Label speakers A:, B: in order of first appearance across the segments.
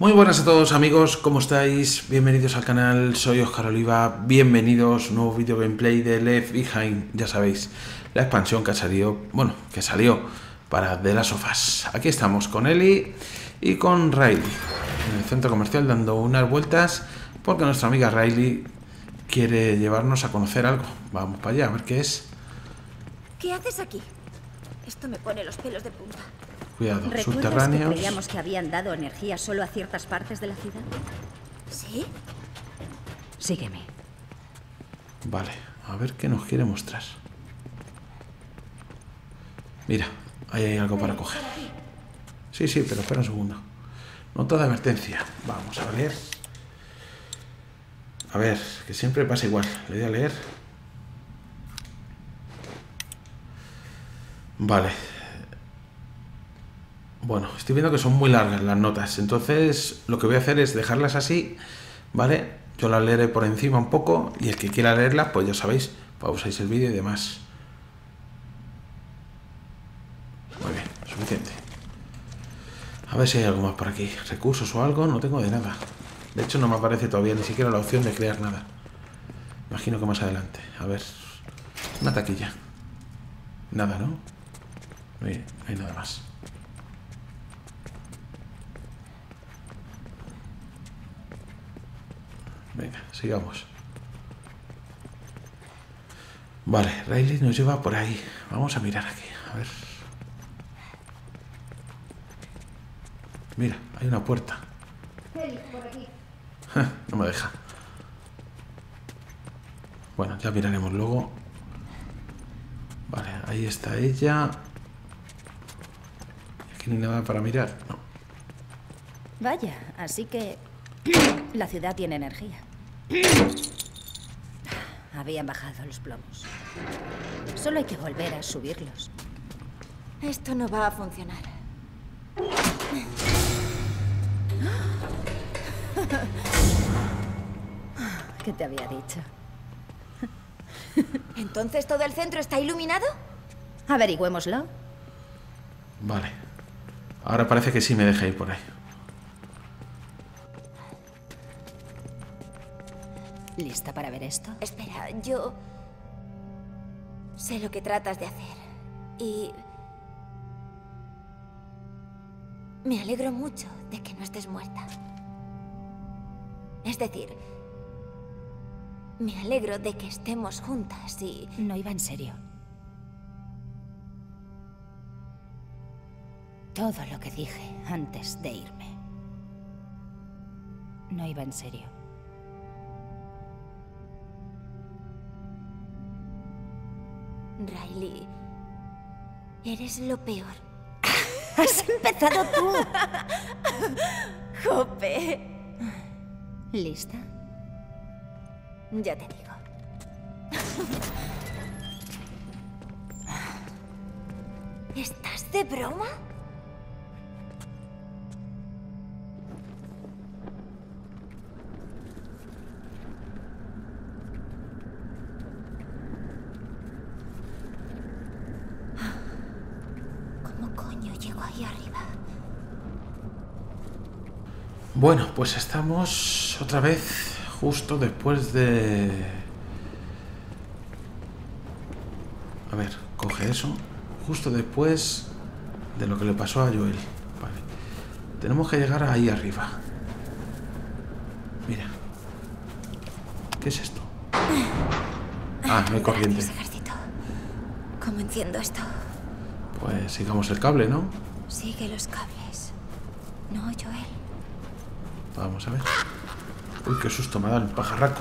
A: Muy buenas a todos amigos, ¿cómo estáis? Bienvenidos al canal, soy Oscar Oliva, bienvenidos a un nuevo video gameplay de Left Behind, ya sabéis, la expansión que ha salido, bueno, que salió para of Us. Aquí estamos con Ellie y con Riley, en el centro comercial dando unas vueltas, porque nuestra amiga Riley quiere llevarnos a conocer algo. Vamos para allá, a ver qué es.
B: ¿Qué haces aquí? Esto me pone los pelos de punta.
A: Cuidado,
C: ¿Recuerdas que
A: subterráneos.
C: creíamos que habían dado energía solo a ciertas partes de la ciudad?
B: ¿Sí?
C: Sígueme.
A: Vale, a ver qué nos quiere mostrar. Mira, ahí hay algo para coger. Sí, sí, pero espera un segundo. Nota de advertencia. Vamos a leer. A ver, que siempre pasa igual. Le doy a leer. Vale. Bueno, estoy viendo que son muy largas las notas. Entonces, lo que voy a hacer es dejarlas así, ¿vale? Yo las leeré por encima un poco y el que quiera leerlas, pues ya sabéis, pausáis el vídeo y demás. Muy bien, suficiente. A ver si hay algo más por aquí. Recursos o algo, no tengo de nada. De hecho, no me aparece todavía ni siquiera la opción de crear nada. Imagino que más adelante. A ver. Una taquilla. Nada, ¿no? No hay, no hay nada más. Venga, sigamos. Vale, Riley nos lleva por ahí. Vamos a mirar aquí, a ver. Mira, hay una puerta. No me deja. Bueno, ya miraremos luego. Vale, ahí está ella. Aquí no hay nada para mirar. No.
C: Vaya, así que la ciudad tiene energía. Habían bajado los plomos. Solo hay que volver a subirlos.
B: Esto no va a funcionar.
C: ¿Qué te había dicho?
B: ¿Entonces todo el centro está iluminado?
C: Averigüémoslo.
A: Vale. Ahora parece que sí me deja ir por ahí.
C: ¿Lista para ver esto?
B: Espera, yo... Sé lo que tratas de hacer. Y... Me alegro mucho de que no estés muerta. Es decir, me alegro de que estemos juntas y...
C: No iba en serio. Todo lo que dije antes de irme. No iba en serio.
B: Riley, eres lo peor.
C: ¡Has empezado tú!
B: ¡Jope!
C: ¿Lista?
B: Ya te digo. ¿Estás de broma?
A: Bueno, pues estamos otra vez justo después de... A ver, coge eso. Justo después de lo que le pasó a Joel. Vale. Tenemos que llegar ahí arriba. Mira. ¿Qué es esto? Ah, no hay corriente.
B: ¿Cómo enciendo esto?
A: Pues sigamos el cable, ¿no?
B: Sigue los cables. No, Joel.
A: Vamos a ver. Uy, qué susto me ha dado el pajarraco.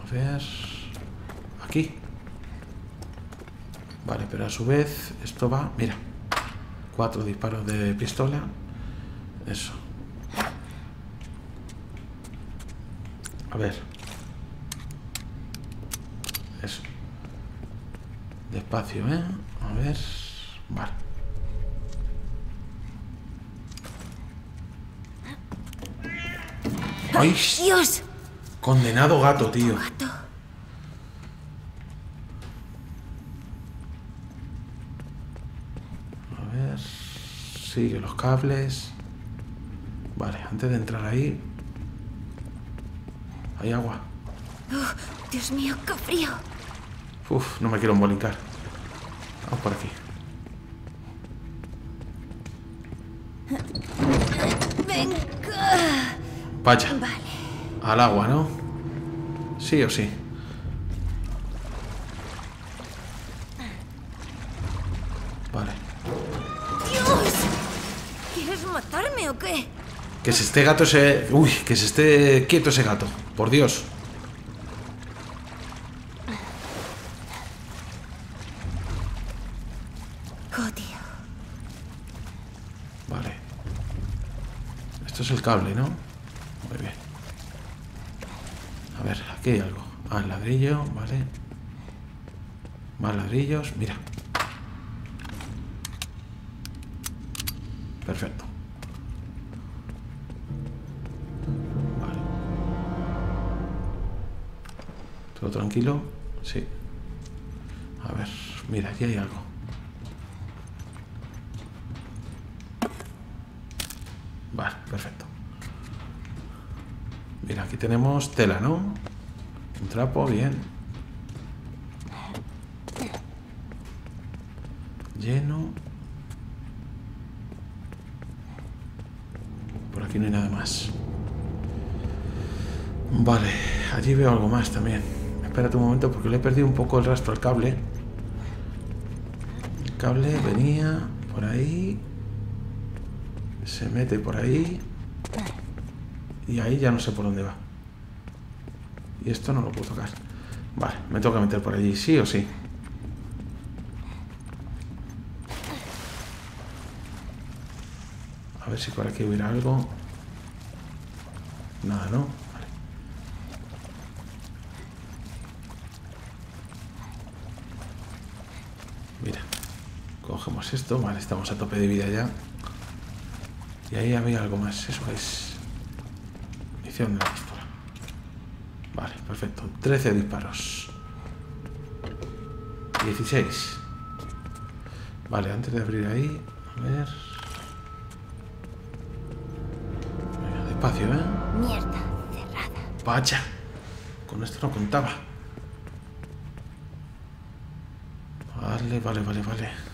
A: A ver. Aquí. Vale, pero a su vez esto va... Mira. Cuatro disparos de pistola. Eso. A ver. Eso. Despacio, ¿eh? A ver. Vale. ¡Ay!
B: ¡Dios!
A: Condenado gato, tío.
B: Gato.
A: A ver. Sigue los cables. Vale, antes de entrar ahí... Hay agua.
B: Oh, Dios mío, qué frío.
A: Uf, no me quiero embolicar. Vamos por aquí. Vaya.
B: Vale.
A: Al agua, ¿no? Sí o sí. Vale.
B: ¡Dios! ¿Quieres matarme o qué?
A: Que se esté gato ese... Uy, que se esté quieto ese gato. Por Dios. Vale. Esto es el cable, ¿no? Muy bien. A ver, aquí hay algo. Ah, el ladrillo, vale. Más ladrillos, mira. Perfecto. Vale. ¿Todo tranquilo? Sí. A ver, mira, aquí hay algo. Vale, perfecto. Mira, aquí tenemos tela, ¿no? Trapo, bien. Lleno. Por aquí no hay nada más. Vale, allí veo algo más también. Espérate un momento porque le he perdido un poco el rastro al cable. El cable venía por ahí. Se mete por ahí. Y ahí ya no sé por dónde va. Y esto no lo puedo tocar. Vale, me tengo que meter por allí, sí o sí. A ver si por aquí hubiera algo. Nada, ¿no? Vale. Mira, cogemos esto. Vale, estamos a tope de vida ya. Y ahí había algo más. Eso es. Munición de la perfecto. 13 disparos. 16. Vale, antes de abrir ahí. A ver. Venga, despacio, ¿eh?
B: Mierda, cerrada.
A: Vaya. Con esto no contaba. Vale, vale, vale, vale.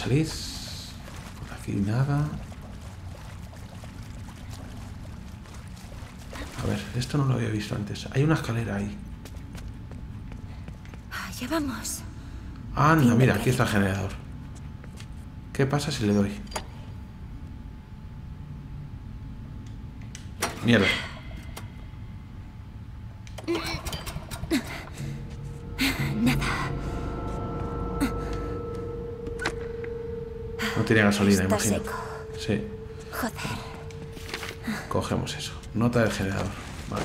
A: Salir. Por aquí nada. A ver, esto no lo había visto antes. Hay una escalera ahí.
B: Ah, ya vamos.
A: Anda, mira, aquí está el generador. ¿Qué pasa si le doy? Mierda. No tiene gasolina,
B: Está
A: imagino.
B: seco.
A: Sí,
B: Joder.
A: cogemos eso. Nota del generador. Vale.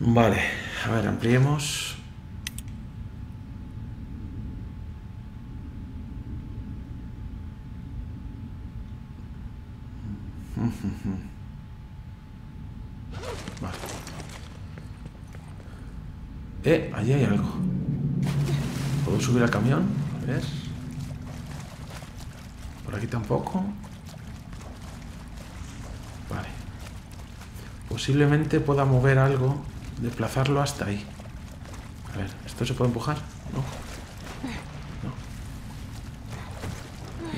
A: Vale, a ver, ampliemos. Vale. Eh, allí hay algo. ¿Puedo subir al camión? ¿Ves? Tampoco. Vale. Posiblemente pueda mover algo, desplazarlo hasta ahí. A ver, ¿esto se puede empujar? No. No.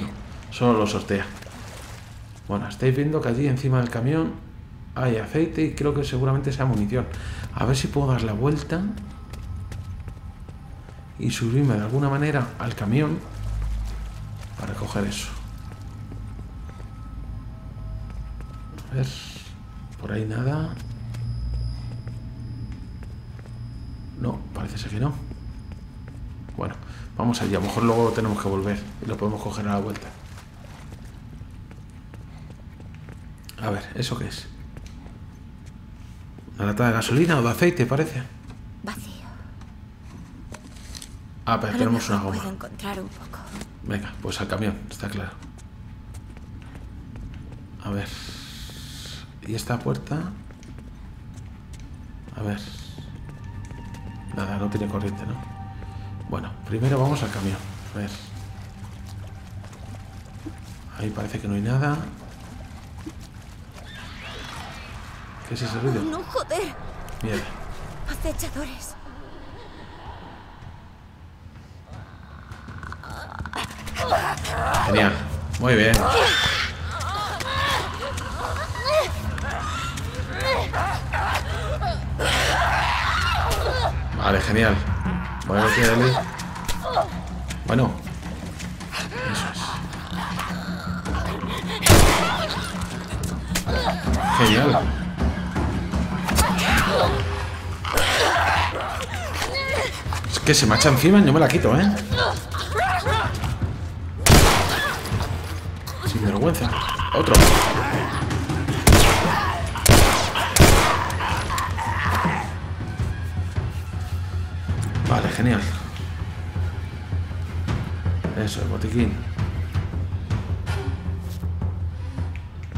A: No. Solo lo sortea. Bueno, estáis viendo que allí encima del camión hay aceite y creo que seguramente sea munición. A ver si puedo dar la vuelta y subirme de alguna manera al camión para coger eso. Por ahí nada. No, parece ser que no. Bueno, vamos allá. A lo mejor luego tenemos que volver y lo podemos coger a la vuelta. A ver, ¿eso qué es? ¿Una lata de gasolina o de aceite, parece?
B: Vacío.
A: Ah, pero tenemos una goma.
B: encontrar un poco.
A: Venga, pues al camión, está claro. A ver. ¿Y esta puerta? A ver. Nada, no tiene corriente, ¿no? Bueno, primero vamos al camión. A ver. Ahí parece que no hay nada. ¿Qué es ese ruido?
B: No, joder.
A: Mierda.
B: Acechadores.
A: Genial. Muy bien. Vale, genial. Bueno, Eli. Bueno. Eso es. Genial. Es que se me echa encima y yo me la quito, ¿eh? Sin vergüenza. Otro.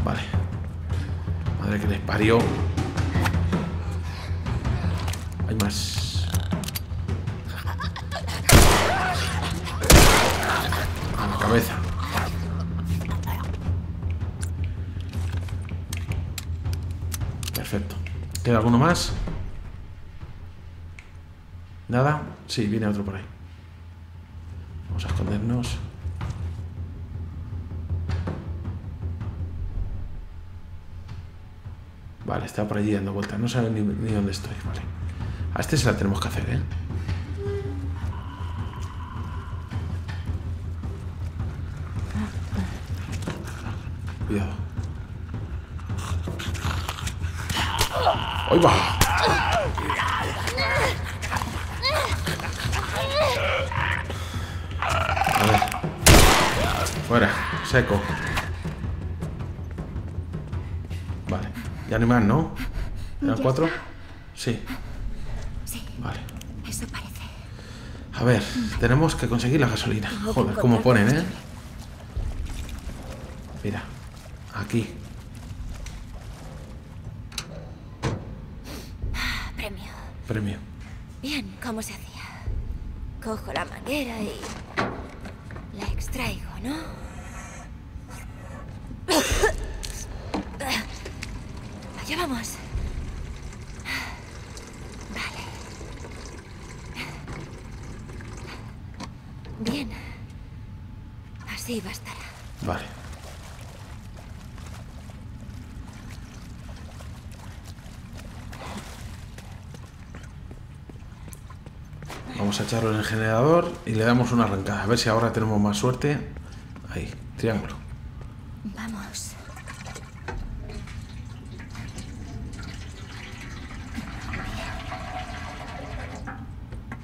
A: Vale. Madre que les parió. Hay más. A la cabeza. Perfecto. ¿Queda alguno más? ¿Nada? Sí, viene otro por ahí. Vamos a escondernos. Está por allí dando vueltas. No sabe ni, dónde estoy. Vale. A este se la tenemos que hacer, ¿eh? Cuidado. ¡Ahí va! A ver. Fuera, seco. Ya no hay más, ¿no? ¿Eran
B: Ya
A: cuatro? Sí.
B: Sí,
A: Vale.
B: eso parece.
A: A ver, tenemos que conseguir la gasolina. Joder, como ponen, ¿eh? Mira, aquí.
B: Premio.
A: Premio.
B: Bien, ¿cómo se hacía? Cojo la manguera y... La extraigo, ¿no? Allá vamos. Vale. Bien. Así bastará.
A: Vale. Vamos a echarlo en el generador y le damos una arrancada. A ver si ahora tenemos más suerte. Ahí, triángulo.
B: Vamos.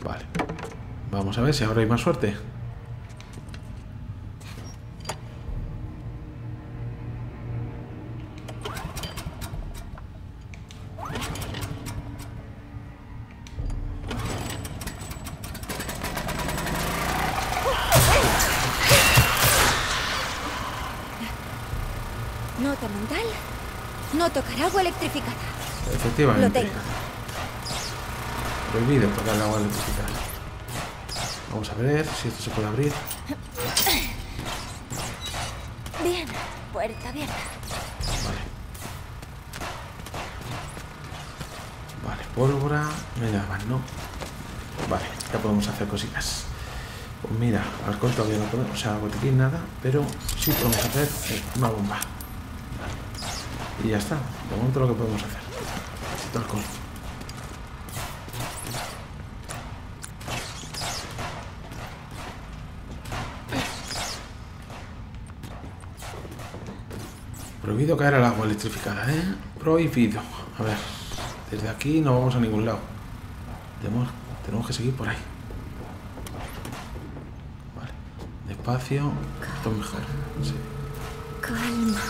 A: Vale. Vamos a ver si ahora hay más suerte.
B: Nota mental. No tocar agua electrificada.
A: Efectivamente.
B: Lo tengo.
A: Prohibido tocar agua electrificada. Si esto se puede abrir.
B: Bien. Puerta abierta.
A: Vale. Vale, pólvora. No hay nada más, ¿no? Vale, ya podemos hacer cositas. Pues mira, alcohol todavía no podemos, o sea, botiquín nada, pero sí podemos hacer una bomba. Y ya está, de momento lo que podemos hacer. Alcohol. Prohibido caer al agua electrificada, ¿eh? Prohibido. A ver, desde aquí no vamos a ningún lado. Tenemos, tenemos que seguir por ahí. Vale, despacio. Esto es mejor. Sí,
B: Calma.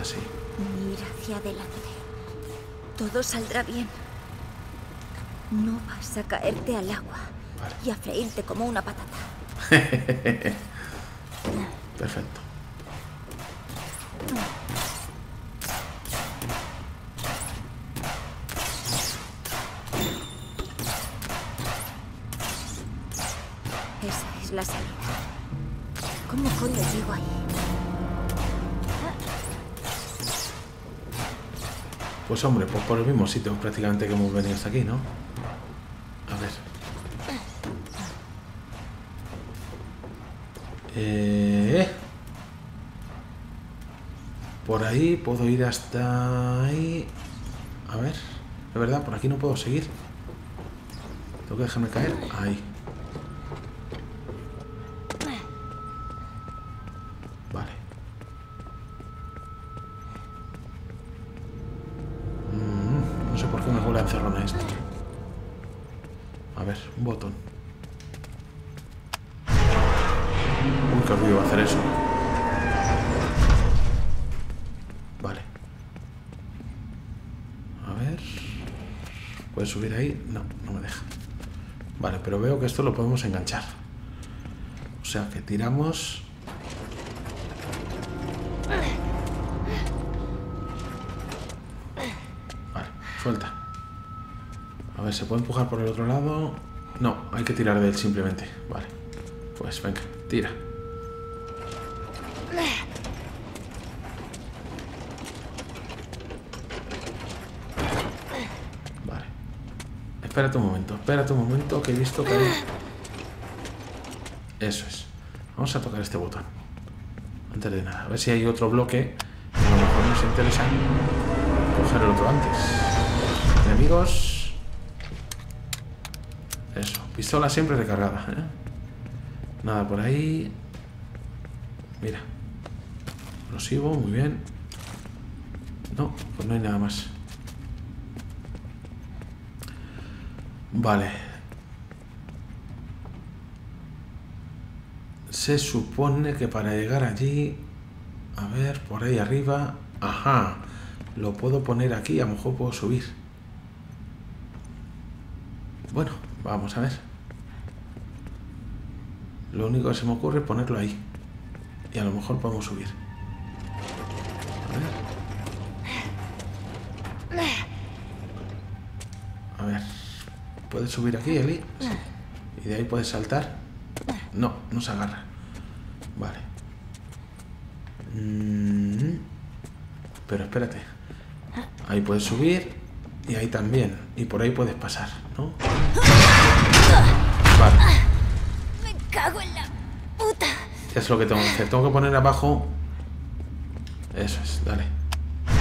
A: así.
B: Mira hacia adelante. Todo saldrá bien. No vas a caerte al agua. y a freírte como una patata.
A: Perfecto. Pues hombre, pues por el mismo sitio prácticamente que hemos venido hasta aquí, ¿no? A ver. Eh, por ahí puedo ir hasta ahí. A ver, de verdad, por aquí no puedo seguir. Tengo que dejarme caer. Ahí. Subir ahí? No, no me deja. Vale, pero veo que esto lo podemos enganchar. O sea que tiramos... Vale, suelta. A ver, ¿se puede empujar por el otro lado? No, hay que tirar de él simplemente. Vale. Pues venga, tira. Espérate un momento, espérate un momento que he visto que hay... Eso es. Vamos a tocar este botón. Antes de nada. A ver si hay otro bloque. que A lo mejor nos interesa coger el otro antes. Enemigos. Eso. Pistola siempre recargada. ¿eh? Nada por ahí. Mira. Explosivo, muy bien. No, pues no hay nada más. Vale. Se supone que para llegar allí... A ver, por ahí arriba... Ajá. Lo puedo poner aquí, a lo mejor puedo subir. Bueno, vamos a ver. Lo único que se me ocurre es ponerlo ahí. Y a lo mejor podemos subir. ¿Puedes subir aquí, Eli? Sí. ¿Y de ahí puedes saltar? No, no se agarra. Vale. Mm, Pero espérate. Ahí puedes subir y ahí también. Y por ahí puedes pasar, ¿no? Vale.
B: Me cago en la puta.
A: Ya es lo que tengo que hacer. Tengo que poner abajo. Eso es, dale. Hay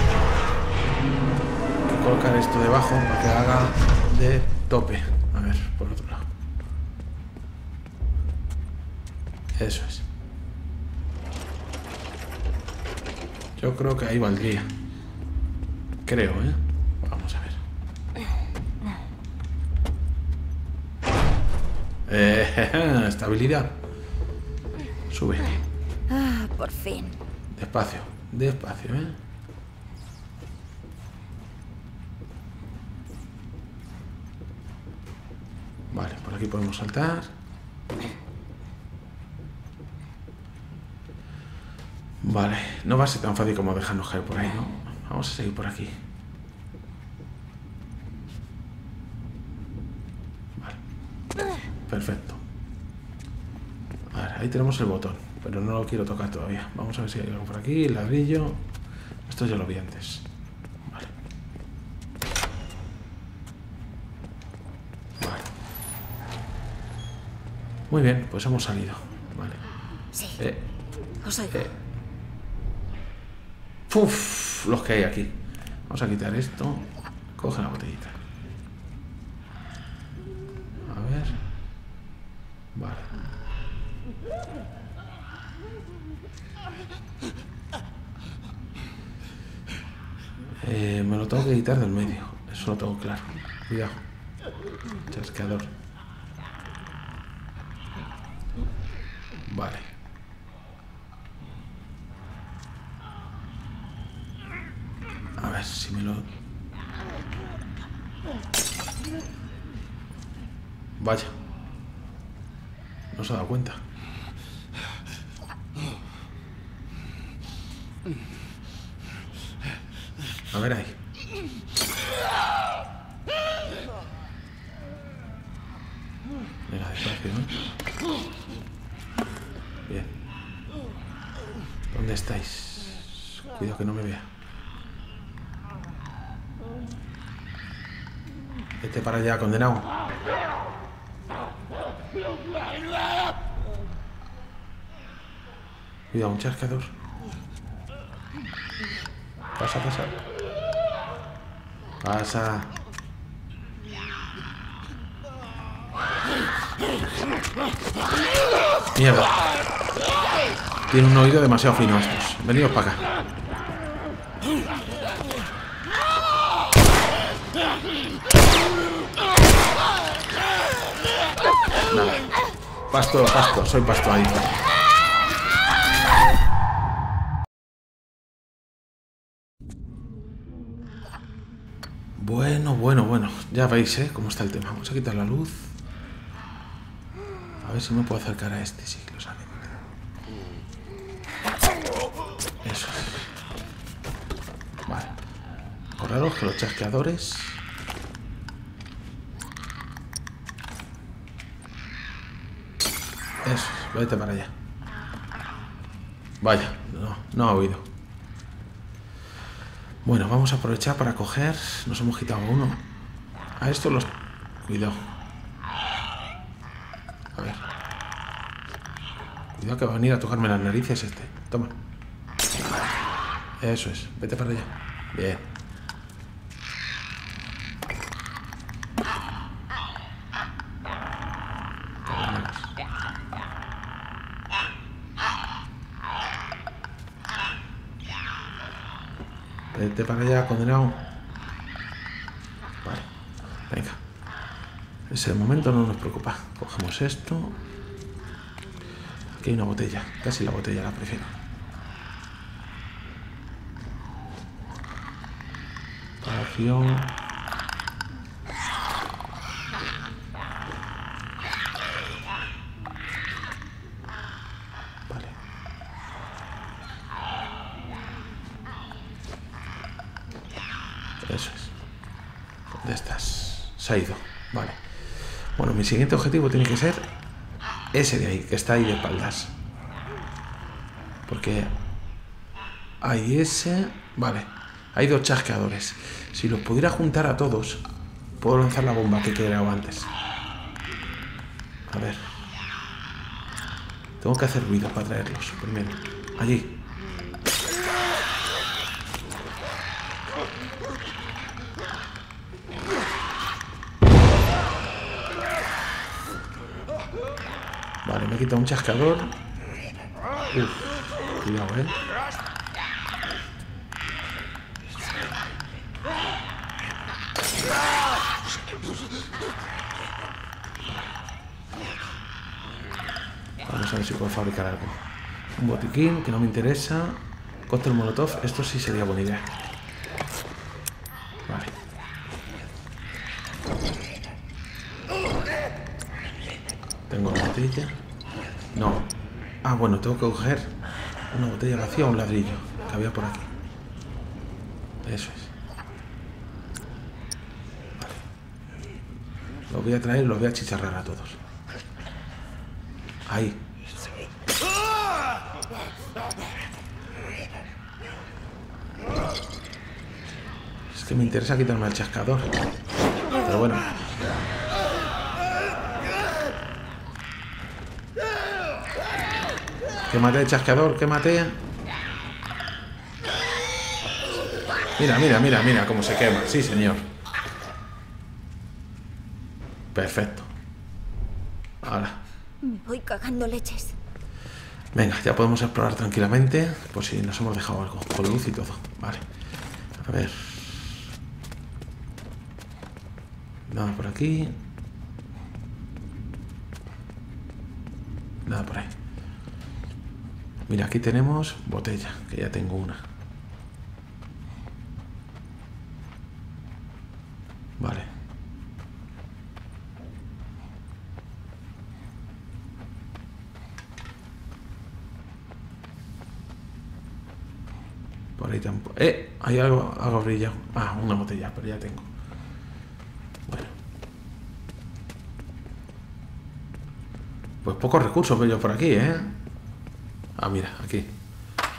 A: que colocar esto debajo para que haga de tope. Eso es. Yo creo que ahí valdría. Creo, ¿eh? Vamos a ver. Eh, estabilidad. Sube.
B: Ah, por fin.
A: Despacio, despacio, ¿eh? Vale, por aquí podemos saltar. Vale, no va a ser tan fácil como dejarnos caer por ahí, ¿no? Vamos a seguir por aquí. Vale. Perfecto. A ver, ahí tenemos el botón, pero no lo quiero tocar todavía. Vamos a ver si hay algo por aquí, ladrillo. Esto ya lo vi antes. Vale. Vale. Muy bien, pues hemos salido. Vale.
B: Sí,
A: Eh,
B: os oigo.
A: eh. Uf, los que hay aquí. Vamos a quitar esto. Coge la botellita. A ver. Vale. Eh, me lo tengo que quitar del medio. Eso lo tengo claro. Cuidado. Chasqueador. Vale. A ver si me lo... Vaya. No se ha dado cuenta. A ver ahí. Venga, despacio, ¿no? Bien. ¿Dónde estáis? Cuidado que no me vea. Vete para allá, condenado. Cuidado, un chasqueador. Pasa, pasa. Pasa. Mierda. Tiene un oído demasiado fino estos. Venidos para acá. Nada. Pasto, pasto, soy pasto ahí. Bueno, bueno, bueno. Ya veis, ¿eh? Cómo está el tema. Vamos a quitar la luz. A ver si me puedo acercar a este, sí, lo sabe. Eso es. Vale. Acordaros que los chasqueadores... Eso es, vete para allá. Vaya, no, no ha oído. Bueno, vamos a aprovechar para coger... Nos hemos quitado uno. A esto los... Cuidado. A ver. Cuidado que va a venir a tocarme las narices este. Toma. Eso es. Vete para allá. Bien. Vete para allá, condenado. Vale. Venga. Ese momento no nos preocupa. Cogemos esto. Aquí hay una botella. Casi la botella la prefiero. Ración. Vale. Eso es. ¿Dónde estás? Se ha ido. Vale. Bueno, mi siguiente objetivo tiene que ser ese de ahí, que está ahí de espaldas. Porque hay ese... Vale. Hay dos chasqueadores. Si los pudiera juntar a todos, puedo lanzar la bomba que he creado antes. A ver. Tengo que hacer ruido para traerlos primero. Allí. Quitado un chascador. Uf, cuidado, eh. Vamos a ver si puedo fabricar algo. Un botiquín que no me interesa. Cóctel molotov, esto sí sería buena idea. Vale. Tengo la botella. No. Ah, bueno, tengo que coger una botella vacía o un ladrillo que había por aquí. Eso es. Vale. Los voy a traer y los voy a chicharrar a todos. Ahí. Es que me interesa quitarme el chascador. Pero bueno. Que mate el chasqueador, que. Mira, mira, mira, mira cómo se quema. Sí, señor. Perfecto. Ahora.
B: Me voy cagando leches.
A: Venga, ya podemos explorar tranquilamente. Por si nos hemos dejado algo. Con luz y todo. Vale. A ver. Nada por aquí. Nada por ahí. Mira, aquí tenemos botella, que ya tengo una. Vale. Por ahí tampoco. ¡Eh! Hay algo, algo brillado. Ah, una botella, pero ya tengo. Bueno. Pues pocos recursos veo yo por aquí, ¿eh? Ah, mira, aquí.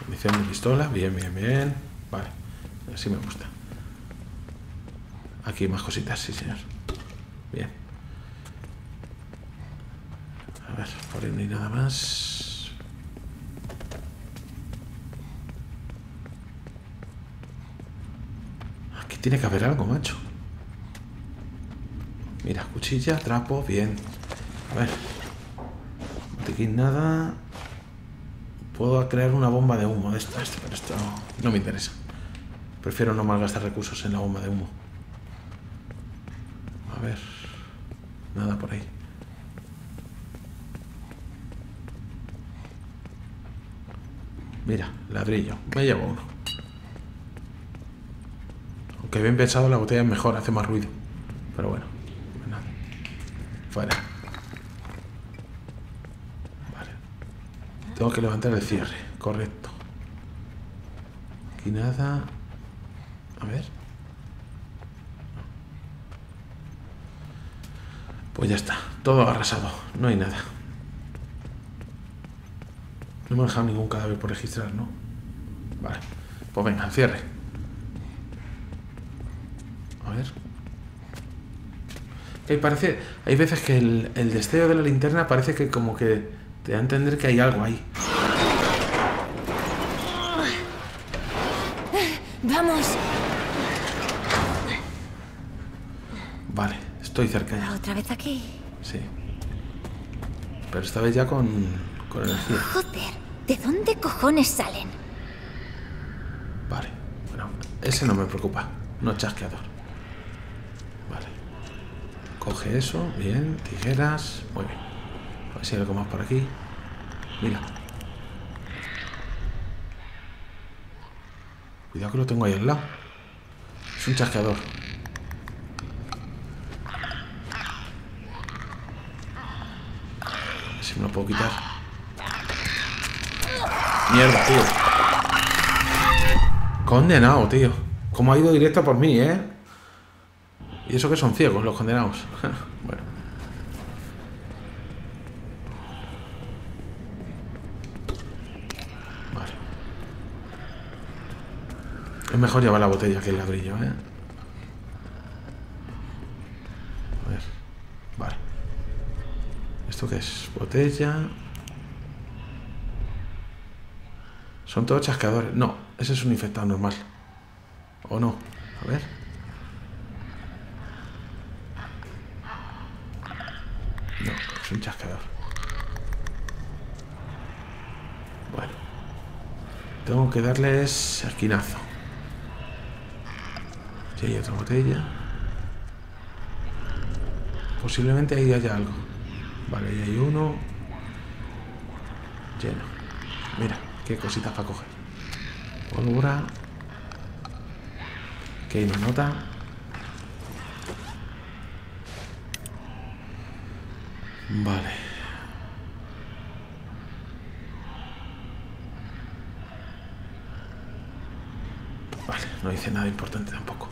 A: Munición de pistola. Bien, bien, bien. Vale. Así me gusta. Aquí más cositas, sí, señor. Bien. A ver, por ahí no hay nada más. Aquí tiene que haber algo, macho. Mira, cuchilla, trapo, bien. A ver. Botiquín nada. Puedo crear una bomba de humo de esto, pero esto no me interesa. Prefiero no malgastar recursos en la bomba de humo. A ver. Nada por ahí. Mira, ladrillo. Me llevo uno. Aunque bien pensado, la botella es mejor, hace más ruido. Pero bueno, pues nada. Fuera. Vale. Tengo que levantar el cierre. Correcto. Aquí nada. A ver. Pues ya está. Todo arrasado. No hay nada. No me he dejado ningún cadáver por registrar, ¿no? Vale. Pues venga, cierre. A ver. Que parece. Hay veces que el, el destello de la linterna parece que como que te da a entender que hay algo ahí.
B: Vamos.
A: Vale, estoy cerca ya.
B: Otra vez aquí.
A: Sí. Pero esta vez ya con, con energía.
B: Joder, ¿de dónde cojones salen?
A: Vale. Bueno, ese no me preocupa. No chasqueador. Vale. Coge eso. Bien. Tijeras. Muy bien. A ver si hay algo más por aquí. Mira. Cuidado que lo tengo ahí al lado. Es un chasqueador. Lo puedo quitar. Mierda, tío. Condenado, tío. Como ha ido directo por mí, ¿eh? Y eso que son ciegos los condenados. bueno. Vale. Es mejor llevar la botella que el ladrillo, ¿eh? A ver. Vale. ¿Esto qué es? Botella. Son todos chasqueadores. No, ese es un infectado normal. ¿O no? A ver. No, es un chasqueador. Bueno. Tengo que darles esquinazo. Y hay otra botella. Posiblemente ahí haya algo. Vale, ahí hay uno. Lleno. Mira, qué cositas para coger. Pólvora. Que hay una nota. Vale. Vale, no dice nada importante tampoco.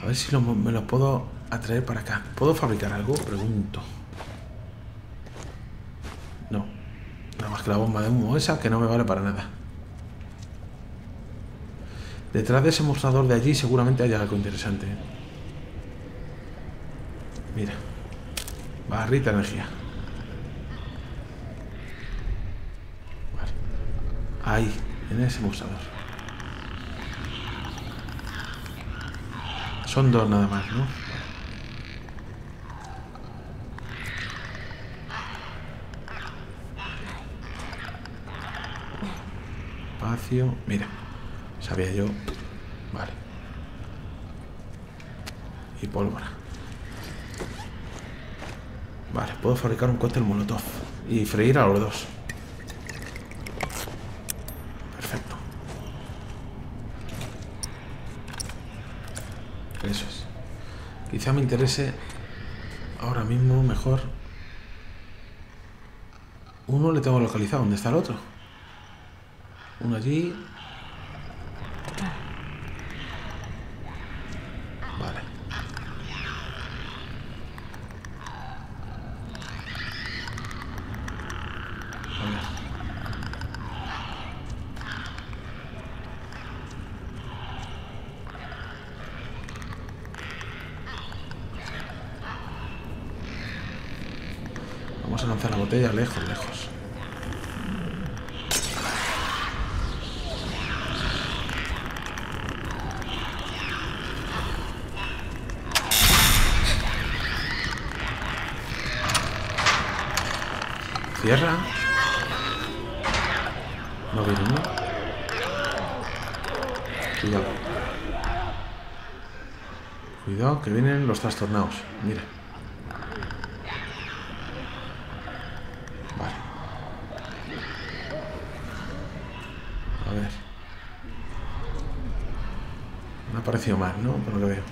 A: A ver si lo- me lo puedo atraer para acá. ¿Puedo fabricar algo? Pregunto. No. Nada más que la bomba de humo esa que no me vale para nada. Detrás de ese mostrador de allí seguramente haya algo interesante. ¿eh? Mira. Barrita energía. Vale. Ahí, en ese mostrador. Son dos nada más, ¿no? Mira. Sabía yo. Vale. Y pólvora. Vale, puedo fabricar un cóctel molotov. Y freír a los dos. Perfecto. Eso es. Quizá me interese ahora mismo mejor. Uno le tengo localizado. ¿Dónde está el otro? Uno allí. Vale. A ver. Vamos a lanzar la botella lejos, lejos. Cierra. No viene, ¿no? Cuidado. Cuidado, que vienen los trastornados. Mira. Vale. A ver. No ha aparecido más, ¿no? Por lo que veo.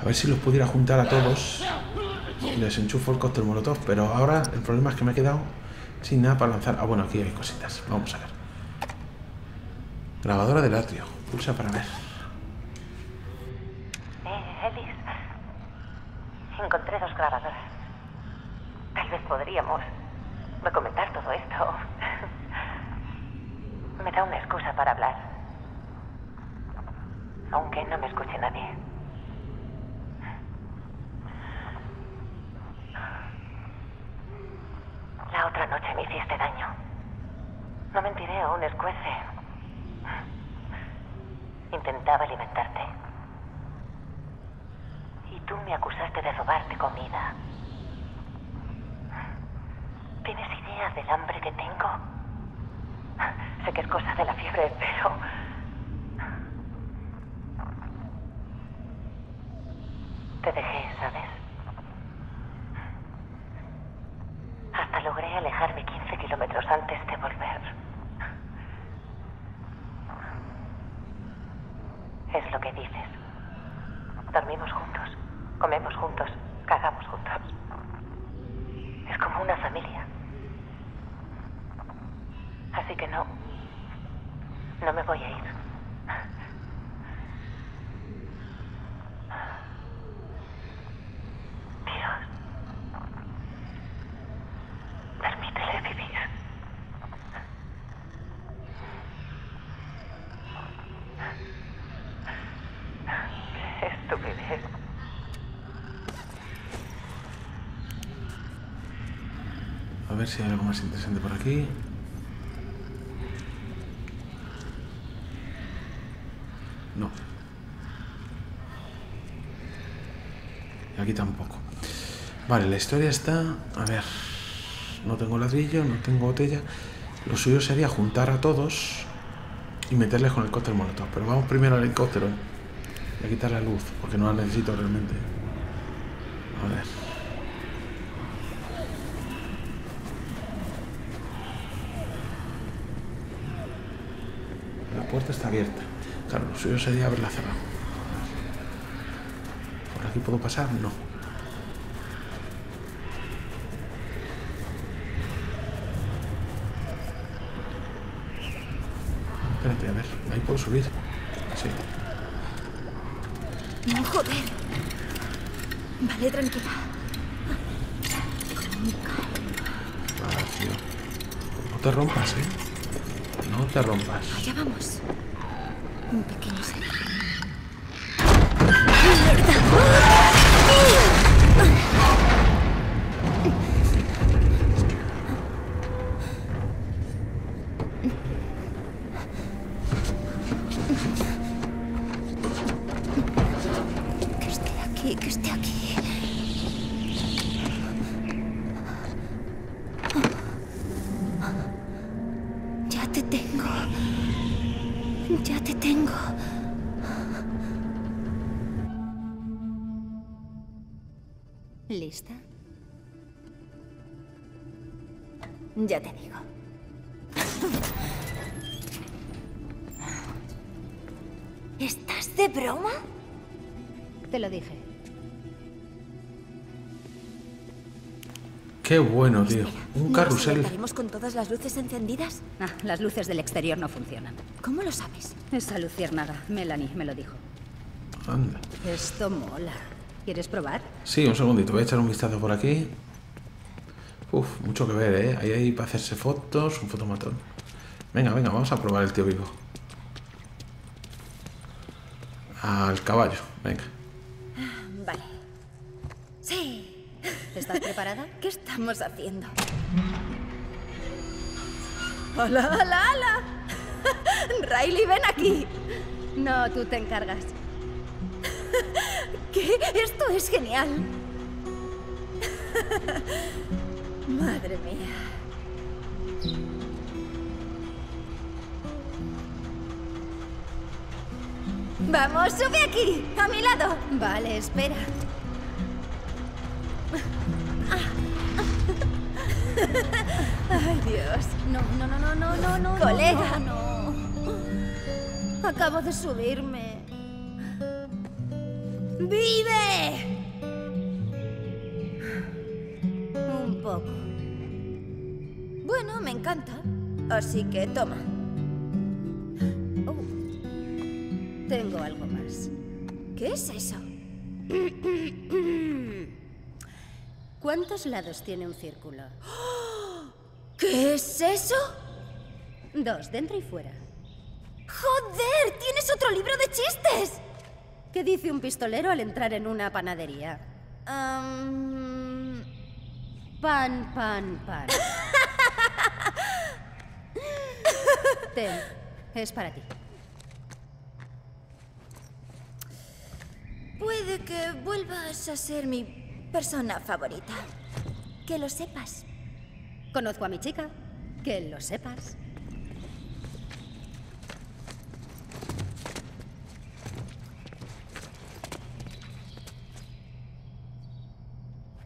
A: A ver si los pudiera juntar a todos les enchufo el cóctel molotov, pero ahora el problema es que me he quedado sin nada para lanzar. Ah, bueno, aquí hay cositas. Vamos a ver. Grabadora del atrio. Pulsa para ver.
D: Eh, Ellis. Encontré dos grabadoras. Tal vez podríamos documentar todo esto. Me da una excusa para hablar. Aunque no me escuche nadie. La otra noche me hiciste daño. No mentiré, aún escuece. Intentaba alimentarte. Tú me acusaste de robarte comida. ¿Tienes idea del hambre que tengo? Sé que es cosa de la fiebre, pero... Te dejé, ¿sabes? Hasta logré alejarme 15 kilómetros antes de volver. Es lo que dices. Dormimos juntos, comemos juntos, cagamos juntos. Es como una familia. Así que no. No me voy a ir. Dios. Permítele vivir. Qué estupidez.
A: A ver si hay algo más interesante por aquí. No. Aquí tampoco. Vale, la historia está... A ver. No tengo ladrillo, no tengo botella. Lo suyo sería juntar a todos y meterles con el cóctel molotov. Pero vamos primero al helicóptero y a quitar la luz, porque no la necesito realmente. A ver. La puerta está abierta. Claro, lo suyo sería haberla cerrado. ¿Por aquí puedo pasar? No. Espérate, a ver. Ahí puedo subir. Sí.
B: No, joder. Vale, tranquila.
A: Vacío. No te rompas, ¿eh?
B: Allá vamos. Un pequeño ser. Que esté aquí, que esté aquí.
C: ¿Lista?
B: Ya te digo. ¿Estás de broma?
C: Te lo dije.
A: Qué bueno, tío. Un
B: ¿Nos
A: carrusel.
B: levantaremos con todas las luces encendidas?
C: Ah, las luces del exterior no funcionan.
B: ¿Cómo lo sabes?
C: Esa luciérnaga, Melanie me lo dijo.
A: Anda.
C: Esto mola. ¿Quieres probar?
A: Sí, un segundito. Voy a echar un vistazo por aquí. Uf, mucho que ver, ¿eh? Ahí hay para hacerse fotos, un fotomatón. Venga, venga, vamos a probar el tío vivo. Al caballo, venga.
B: Vale. Sí.
C: ¿Estás preparada?
B: ¿Qué estamos haciendo? ¡Hola, hola, hola! Riley, ven aquí.
C: No, tú te encargas.
B: ¿Qué? Esto es genial. Madre mía. Vamos, sube aquí, a mi lado.
C: Vale, espera.
B: Ay, Dios.
C: No, no, no, no, no, no, no.
B: Colega.
C: No, no. Acabo de subirme.
B: ¡Vive!
C: Un poco.
B: Bueno, me encanta. Así que toma.
C: Oh. Tengo algo más.
B: ¿Qué es eso?
C: ¿Cuántos lados tiene un círculo?
B: ¿Qué es eso?
C: Dos, dentro y fuera.
B: ¡Joder! ¡Tienes otro libro de chistes!
C: ¿Qué dice un pistolero al entrar en una panadería? Pan, pan, pan. Ten, es para ti.
B: puede que vuelvas a ser mi persona favorita. Que lo sepas.
C: Conozco a mi chica. Que lo sepas.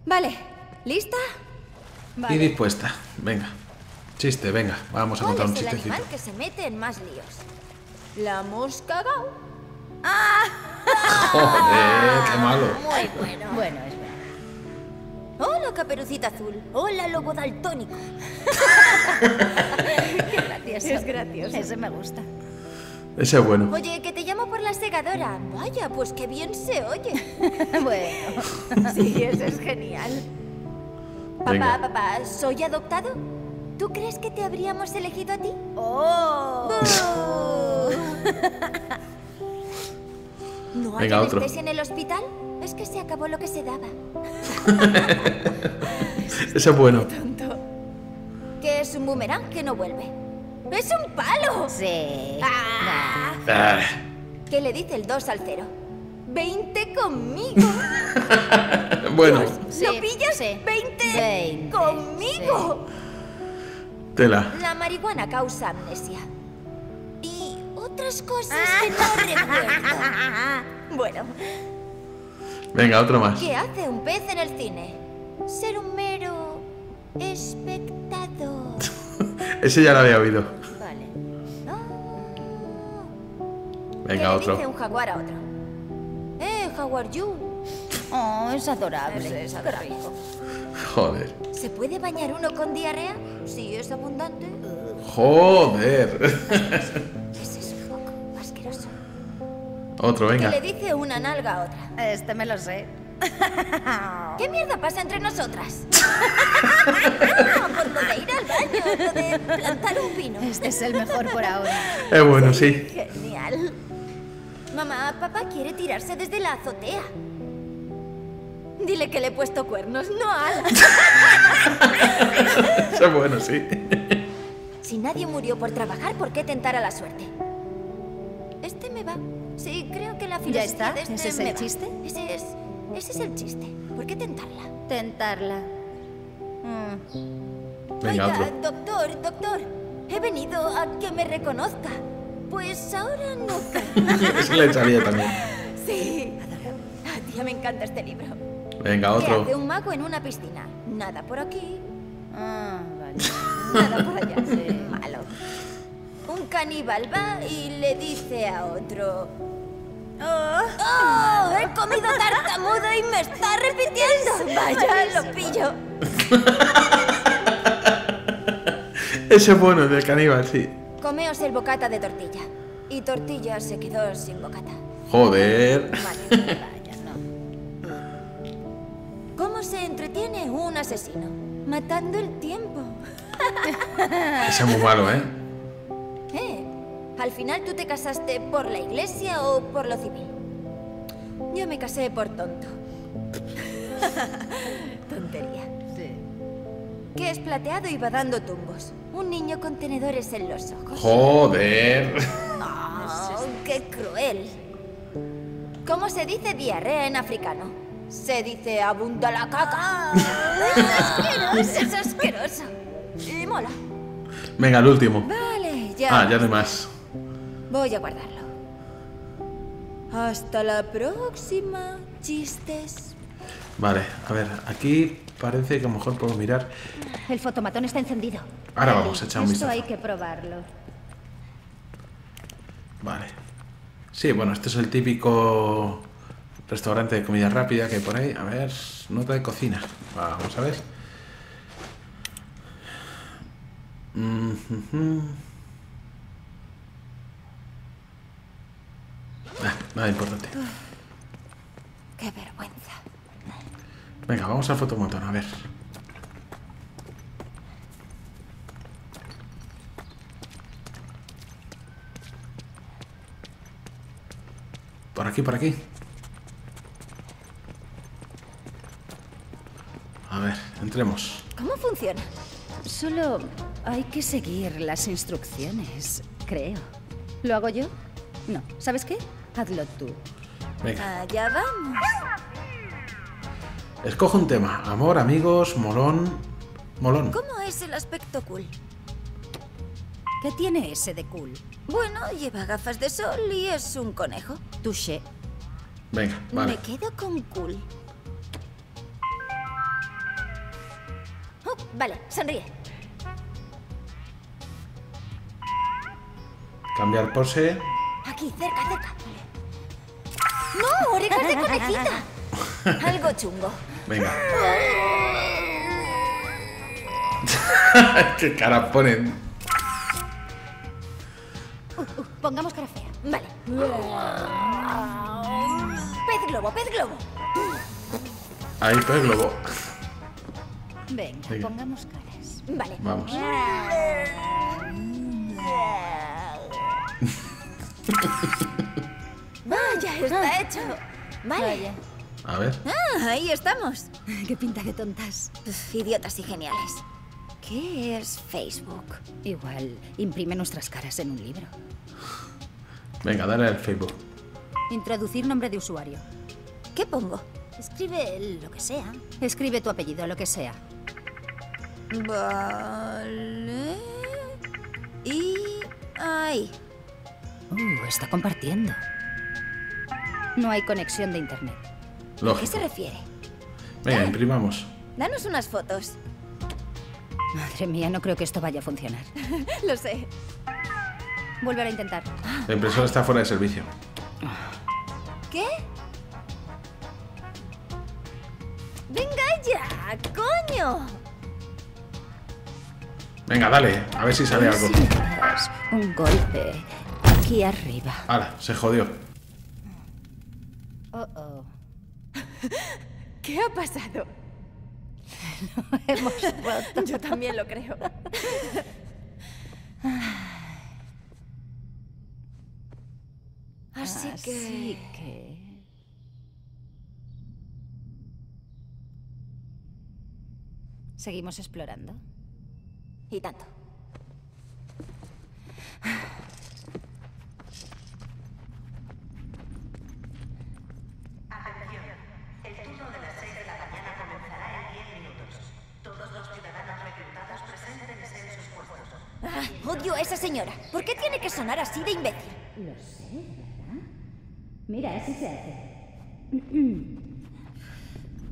B: Vale, ¿lista?
A: Y dispuesta. Venga. Chiste, venga. Vamos a
B: ¿Cuál
A: contar un
B: es el
A: chistecito.
B: animal que se mete en más líos? La mosca gao.
A: Joder, qué malo.
B: Muy bueno.
C: Bueno, es verdad.
B: Hola, caperucita azul. Hola, lobo daltónico.
C: Gracioso.
B: Es gracioso.
C: Ese me gusta.
A: Ese es bueno.
B: Oye, que te segadora. Vaya, pues qué bien se oye.
C: bueno.
B: Sí, eso es genial. Papá,
A: Venga.
B: papá, ¿soy adoptado? ¿Tú crees que te habríamos elegido a ti?
C: ¡Oh!
B: ¿No hay
A: Venga, otro.
B: anestesia en el hospital? Es que se acabó lo que se daba.
A: Ese es bueno.
B: ¿Qué es un boomerang que no vuelve? ¡Es un palo!
C: Sí.
B: Ah,
A: Ah,
B: ¿Qué le dice el 2 al 0? ¡20 conmigo!
A: bueno,
C: Sí,
B: ¿Lo pillas?
C: sí.
B: ¡20
C: Veinte,
B: conmigo!
A: tela.
B: La marihuana causa amnesia. Y otras cosas
C: Ah.
B: que no recuerdo. Bueno,
A: Venga, otro más.
B: ¿qué hace un pez en el cine? Ser un mero espectador.
A: Ese ya lo había oído. Venga,
B: ¿Qué le
A: otro.
B: dice un jaguar a otro? Eh, are you?
C: Oh, es adorable.
B: Es adorable.
A: Joder.
B: ¿Se puede bañar uno con diarrea? Si es abundante.
A: Joder.
B: Ese es un poco asqueroso.
A: Otro,
B: ¿Qué
A: venga.
B: le dice una nalga a otra?
C: Este me lo sé.
B: ¿Qué mierda pasa entre nosotras? Ah, por lo de ir al baño, lo de plantar un pino.
C: Este es el mejor por ahora.
A: Es bueno, sí.
B: Genial. Mamá, papá quiere tirarse desde la azotea. Dile que le he puesto cuernos, no alas.
A: Ese es bueno, sí.
B: Si nadie murió por trabajar, ¿por qué tentar a la suerte? Este me va. Sí, creo que la filosofía
C: está?
B: de este
C: ¿Ese es
B: me
C: el
B: va.
C: chiste?
B: Ese es, ese es el chiste. ¿Por qué tentarla?
C: Tentarla. Mm.
A: Venga,
B: Oiga,
A: otro.
B: doctor, doctor. He venido a que me reconozca. Pues ahora no.
A: Ese le echaría también.
B: Sí. Ah, tía, me encanta este libro.
A: Venga,
B: ¿Qué hace
A: otro.
B: un mago en una piscina? Nada por aquí,
C: Ah, vale.
B: nada por allá. Malo. Un caníbal va y le dice a otro... ¡Oh! ¡He comido tartamudo y me está repitiendo! Vaya, lo pillo.
A: Ese bueno del caníbal, sí.
B: Comeos el bocata de tortilla. Y tortilla se quedó sin bocata.
A: Joder.
C: Vale, vaya, no.
B: ¿Cómo se entretiene un asesino? Matando el tiempo.
A: Ese es muy malo, ¿eh?
B: ¿Eh? Al final tú te casaste por la iglesia o por lo civil. Yo me casé por tonto. Tontería.
C: Sí.
B: Que es plateado y va dando tumbos. Un niño con tenedores en los ojos.
A: Joder.
B: Oh, ¡Qué cruel! ¿Cómo se dice diarrea en africano? Se dice abunda la caca. ¡Es asqueroso! ¡Es asqueroso! Y mola.
A: Venga, el último.
B: Vale, ya.
A: Ah, ya hay más.
B: Voy a guardarlo. Hasta la próxima, chistes.
A: Vale, a ver, aquí parece que a lo mejor puedo mirar.
C: El fotomatón está encendido.
A: Ahora vamos a echar un
C: Esto
A: vistazo.
C: hay que probarlo.
A: Vale. Sí, bueno, este es el típico restaurante de comida rápida que hay por ahí. A ver, nota de cocina. Vamos a ver. Mm, ujú. Ah, nada importante.
B: ¡Qué vergüenza!
A: Venga, vamos al fotomontón, a ver. Por aquí, por aquí. A ver, entremos.
B: ¿Cómo funciona?
C: Solo hay que seguir las instrucciones, creo. ¿Lo hago yo? No. ¿Sabes qué? Hazlo tú.
A: Venga,
B: Allá vamos.
A: Escoge un tema. Amor, amigos, molón. Molón.
B: ¿Cómo es el aspecto cool?
C: ¿Qué tiene ese de cool?
B: Bueno, lleva gafas de sol y es un conejo.
C: Touché.
A: Venga, vale.
B: Me quedo con cool. Oh, vale, sonríe.
A: Cambiar pose.
B: Aquí, cerca, cerca. ¡No! ¡Orejas de conejita! Algo chungo.
A: Venga. ¿Qué cara ponen?
C: Pongamos cara fea.
B: Vale. Pez globo, pez globo.
A: Ahí, pues globo.
C: Venga,
A: Venga.
C: pongamos caras.
B: Vale.
A: Vamos.
B: Vaya, está hecho. Vale.
C: Vaya.
A: A ver.
B: Ah, ahí estamos.
C: Qué pinta de tontas.
B: Uf, idiotas y geniales. ¿Qué es Facebook?
C: Igual, imprime nuestras caras en un libro.
A: Venga, dale al Facebook.
C: Introducir nombre de usuario.
B: ¿Qué pongo?
C: Escribe lo que sea. Escribe tu apellido, lo que sea.
B: Vale. Y... ahí.
C: Uh, está compartiendo. No hay conexión de internet.
B: ¿A qué se refiere?
A: Venga, imprimamos.
B: Danos unas fotos.
C: Madre mía, no creo que esto vaya a funcionar.
B: Lo sé.
C: Volver a intentar.
A: La impresora está fuera de servicio.
B: ¿Qué? ¡Venga ya! ¡Coño!
A: Venga, dale, a ver si sale algo.
C: Un golpe aquí arriba.
A: Hala, se jodió.
C: Oh, oh.
B: ¿Qué ha pasado?
C: Hemos roto.
B: Yo también lo creo. Así que...
C: Así que... ¿Seguimos explorando?
B: Y tanto.
D: Atención, el turno de las 6 de la mañana comenzará en 10 minutos. Todos los ciudadanos reclutados preséntense en sus puestos.
B: Ah, odio a esa señora. ¿Por qué tiene que sonar así de imbécil?
C: Lo sé, ¿verdad? Mira, así se hace.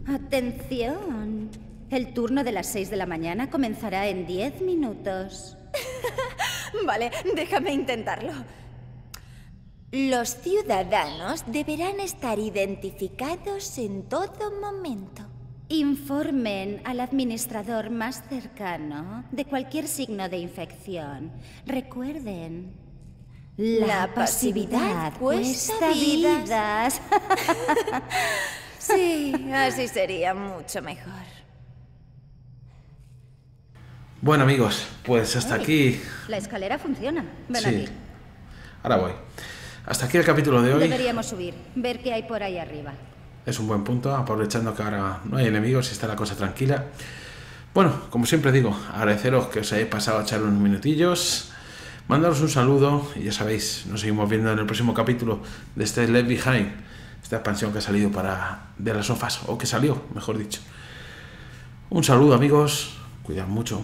C: Atención. El turno de las 6 de la mañana comenzará en 10 minutos.
B: Vale, déjame intentarlo. Los ciudadanos deberán estar identificados en todo momento.
C: Informen al administrador más cercano de cualquier signo de infección. Recuerden, la, pasividad, cuesta vidas.
B: Sí, así sería mucho mejor.
A: Bueno amigos, pues hasta
C: Hey,
A: aquí...
C: La escalera funciona. Ven
A: Sí.
C: aquí.
A: Ahora voy. Hasta aquí el capítulo de hoy.
C: Deberíamos subir, ver qué hay por ahí arriba.
A: Es un buen punto, aprovechando que ahora no hay enemigos y está la cosa tranquila. Bueno, como siempre digo, agradeceros que os hayáis pasado a echar unos minutillos, mandaros un saludo y ya sabéis, nos seguimos viendo en el próximo capítulo de este Left Behind, esta expansión que ha salido para de las sofás, o que salió, mejor dicho. Un saludo amigos, cuidad mucho,